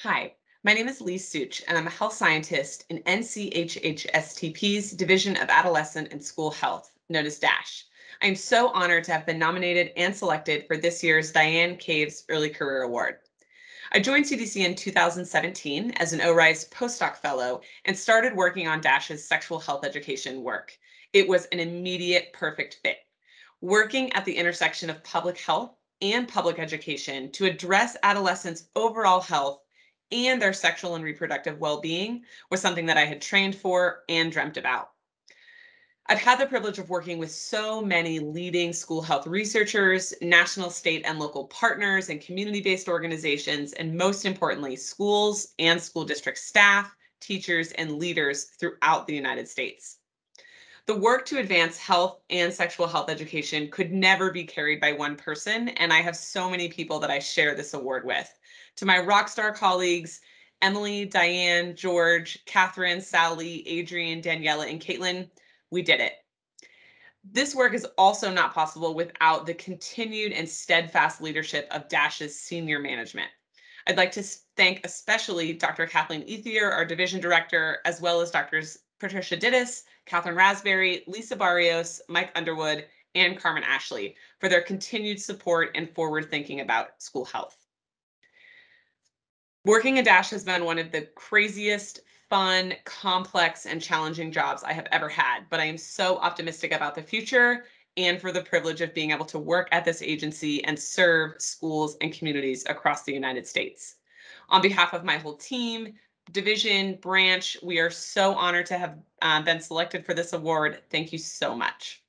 Hi, my name is Leigh Szucs, and I'm a health scientist in NCHHSTP's Division of Adolescent and School Health, known as DASH. I am so honored to have been nominated and selected for this year's Diane Caves Early Career Award. I joined CDC in 2017 as an ORISE postdoc fellow and started working on DASH's sexual health education work. It was an immediate perfect fit. Working at the intersection of public health and public education to address adolescents' overall health and their sexual and reproductive well being was something that I had trained for and dreamt about. I've had the privilege of working with so many leading school health researchers, national, state, and local partners, and community based organizations, and most importantly, schools and school district staff, teachers, and leaders throughout the United States. The work to advance health and sexual health education could never be carried by one person, and I have so many people that I share this award with. To my rock star colleagues, Emily, Diane, George, Catherine, Sally, Adrian, Daniela, and Caitlin, we did it. This work is also not possible without the continued and steadfast leadership of DASH's senior management. I'd like to thank especially Dr. Kathleen Ethier, our division director, as well as Drs. Patricia Dittus, Catherine Rasberry, Lisa Barrios, Mike Underwood, and Carmen Ashley for their continued support and forward thinking about school health. Working at DASH has been one of the craziest, fun, complex, and challenging jobs I have ever had, but I am so optimistic about the future and for the privilege of being able to work at this agency and serve schools and communities across the United States. On behalf of my whole team, division, branch. We are so honored to have uh, been selected for this award. Thank you so much.